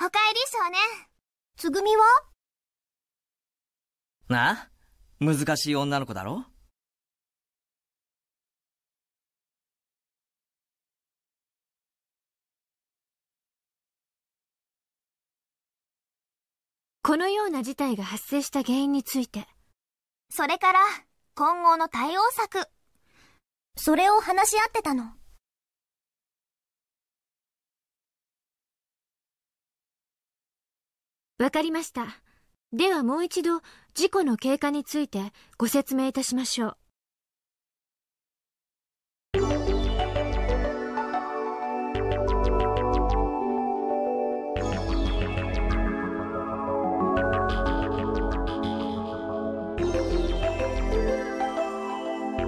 おかえり少年。つぐみは？なあ？難しい女の子だろ？このような事態が発生した原因について。それから、今後の対応策。それを話し合ってたの。わかりました。ではもう一度、事故の経過についてご説明いたしましょう。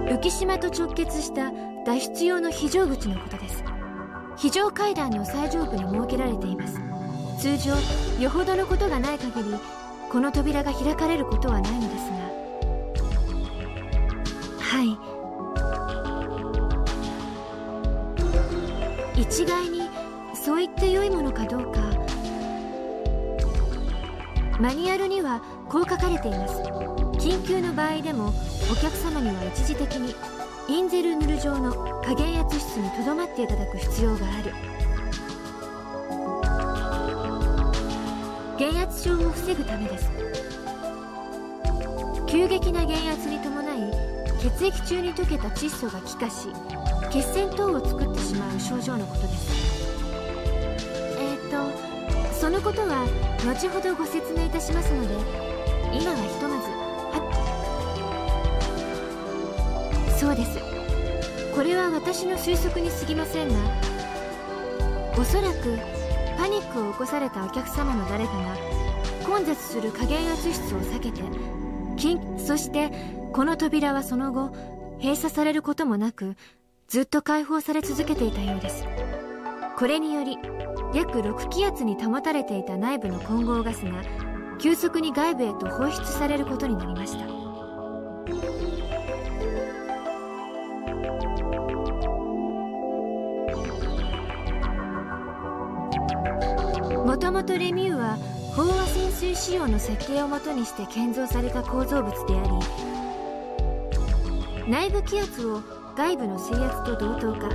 浮島と直結した脱出用の非常口のことです非常階段の最上部に設け通常よほどのことがない限りこの扉が開かれることはないのですがはい一概にそう言ってよいものかどうかマニュアルにはこう書かれています。緊急の場合でもお客様には一時的にインゼルヌル状の加減圧室にとどまっていただく必要がある。減圧症を防ぐためです。急激な減圧に伴い血液中に溶けた窒素が気化し血栓等を作ってしまう症状のことです。えっ、ー、とそのことは後ほどご説明いたしますので今はひとまずそうです。これは私の推測に過ぎませんがおそらくパニックを起こされたお客様の誰かが混雑する加減圧室を避けてそしてこの扉はその後閉鎖されることもなくずっと開放され続けていたようです。これにより約6気圧に保たれていた内部の混合ガスが急速に外部へと放出されることになりました。とレミューは飽和潜水仕様の設計をもとにして建造された構造物であり内部気圧を外部の水圧と同等か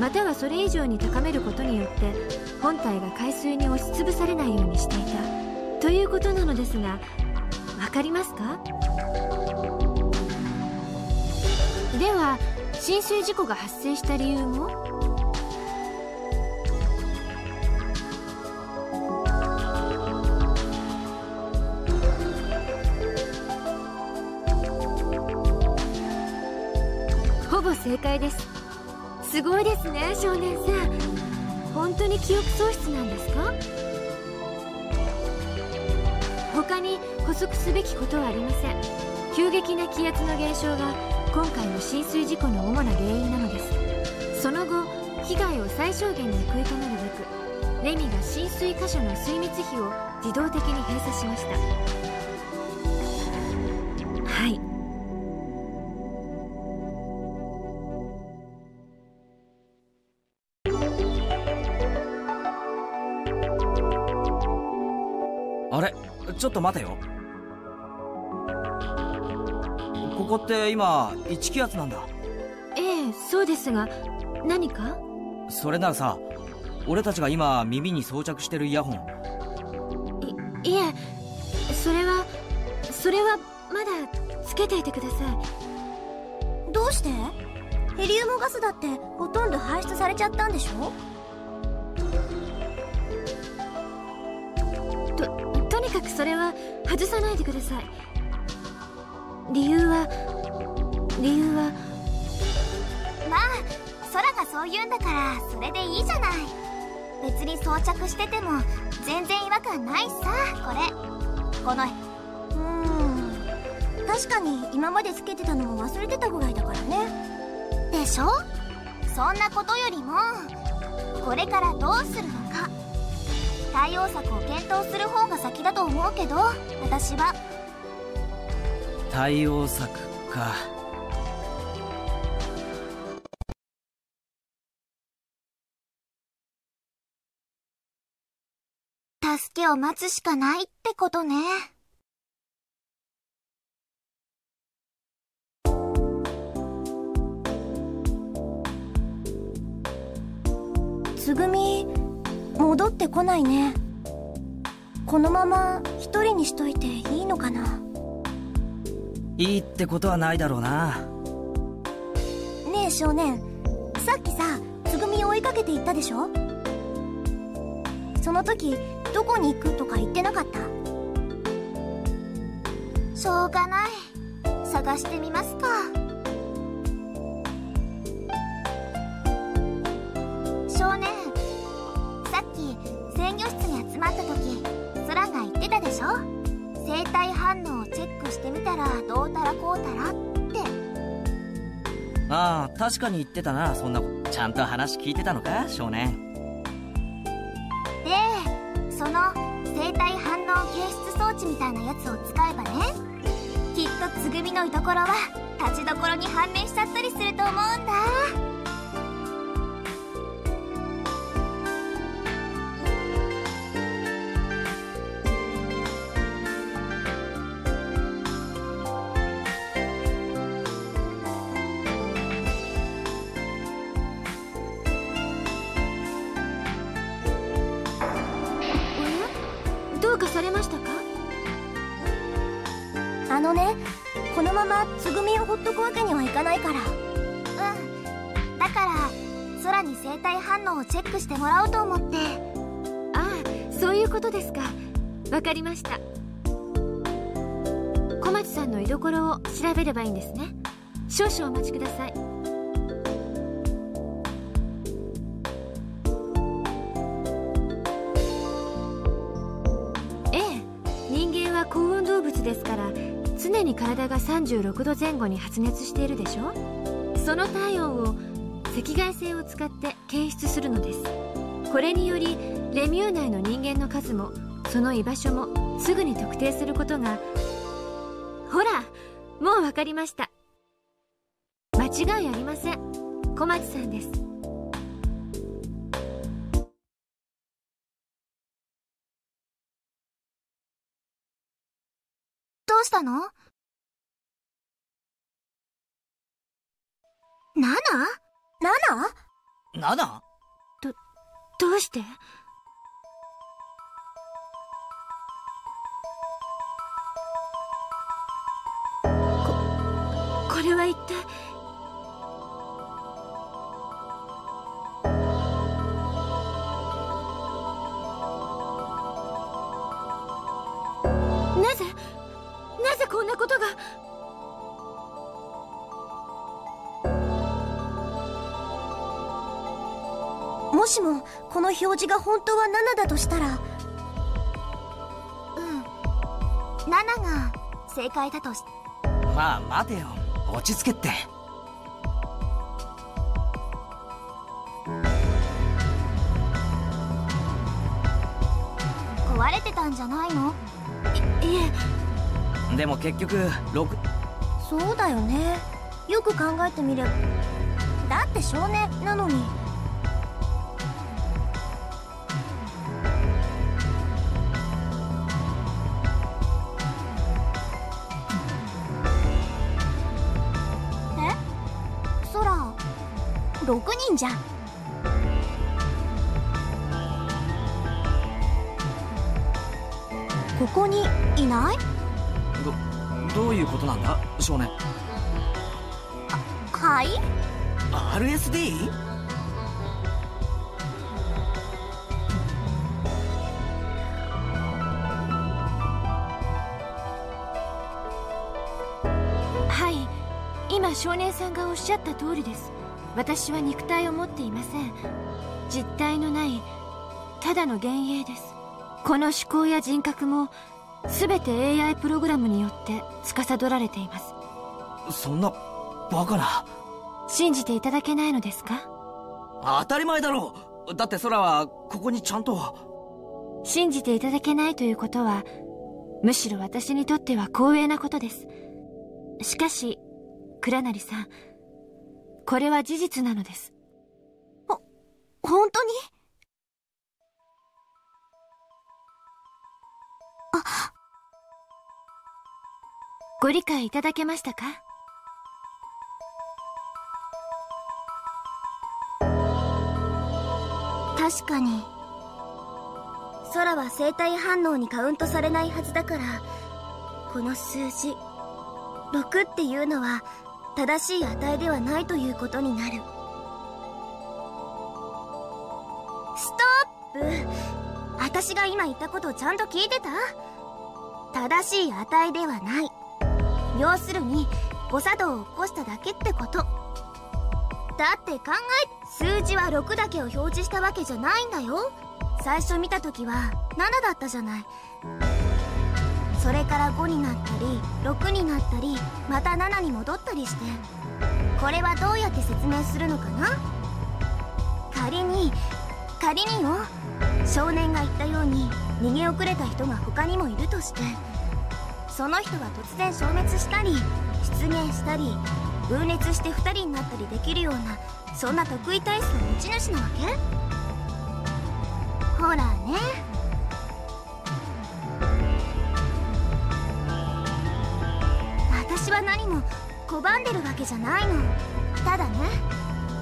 またはそれ以上に高めることによって本体が海水に押しつぶされないようにしていた。ということなのですが分かりますか？では浸水事故が発生した理由も？ぼ正解です。すごいですね少年さん。本当に記憶喪失なんですか？他に補足すべきことはありません。急激な気圧の減少が今回の浸水事故の主な原因なのです。その後被害を最小限に食い止めるべくレミが浸水箇所の水密費を自動的に閉鎖しました。ちょっと待てよ。ここって今1気圧なんだ。ええそうですが何か？それならさ俺たちが今耳に装着してるイヤホン。いいえそれはそれはまだつけていてください。どうして？ヘリウムガスだってほとんど排出されちゃったんでしょ？くそれは外さないでください。理由は理由は。まあ空がそう言うんだからそれでいいじゃない。別に装着してても全然違和感ないさこれ。このうん。確かに今までつけてたのも忘れてたぐらいだからね。でしょ？そんなことよりもこれからどうするのか対応策を検討する方が先だと思うけど私は対応策かけを待つしかないってことね。つぐみ、戻ってこないね。このまま一人にしといていいのかな？いいってことはないだろうな。ねえ少年、さっきさ、つぐみを追いかけて行ったでしょ？その時、どこに行くとか言ってなかった？しょうがない。探してみますか。生体反応をチェックしてみたらどうたらこうたらって。ああ、確かに言ってたな、そんなちゃんと話聞いてたのか、少年。でその生体反応検出装置みたいなやつを使えばね。きっとつぐみの居所は立ちどころに判明しちゃったりすると思うんだのね。このままつぐみをほっとくわけにはいかないから。うん。だから空に生体反応をチェックしてもらおうと思って。ああそういうことですか。わかりました。小町さんの居所を調べればいいんですね。少々お待ちください。ええ人間は高温動物ですから。常に体が36度前後に発熱しているでしょ？その体温を赤外線を使って検出するのです。これによりレミュー内の人間の数もその居場所もすぐに特定することがほらもう分かりました。間違いありません。小町さんです。どうしたの？7?7? 7? どうして？ここれは一体？なぜなぜこんなことが？もしもこの表示が本当は7だとしたら。うん。7が正解だとしまあ待てよ。落ち着けって。壊れてたんじゃないの？いえ。でも結局6そうだよね。よく考えてみれば。だって少年なのに6人じゃ。んここにいない？どどういうことなんだ？少年。はい？RSD? はい。今少年さんがおっしゃった通りです私は肉体を持っていません。実体のないただの幻影です。この思考や人格も全て AI プログラムによって司られています。そんなバカな。信じていただけないのですか？当たり前だろう。だって空はここにちゃんと。信じていただけないということはむしろ私にとっては光栄なことです。しかし倉成さんこれは事実なのです。本当に？あご理解いただけましたか？確かに。空は生体反応にカウントされないはずだからこの数字6っていうのは正しい値ではないということになる。ストップ！私が今言ったことちゃんと聞いてた？正しい値ではない。要するに誤作動を起こしただけってこと。だって考え数字は6だけを表示したわけじゃないんだよ。最初見た時は7だったじゃない。それから5になったり6になったりまた7に戻ったりしてこれはどうやって説明するのかな？仮に仮によ少年が言ったように逃げ遅れた人が他にもいるとしてその人が突然消滅したり出現したり分裂して2人になったりできるようなそんな得意体質の持ち主なわけ？ほらね。拒んでるわけじゃないの。ただね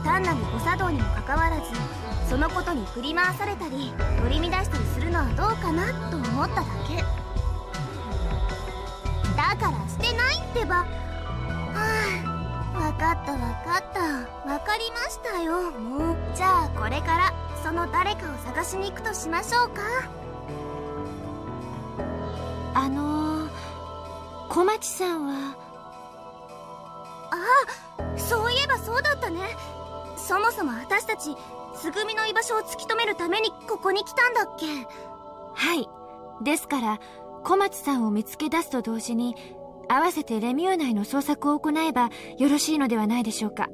単なる誤作動にもかかわらずそのことに振り回されたり取り乱したりするのはどうかなと思っただけ。だからしてないってば。はあ分かった分かった。分かりましたよ。もうじゃあこれからその誰かを探しに行くとしましょうか。あのー、小町さんはあそういえばそうだったね。そもそも私たちつぐみの居場所を突き止めるためにここに来たんだっけ？はい。ですから小松さんを見つけ出すと同時に合わせてレミュー内の捜索を行えばよろしいのではないでしょうか。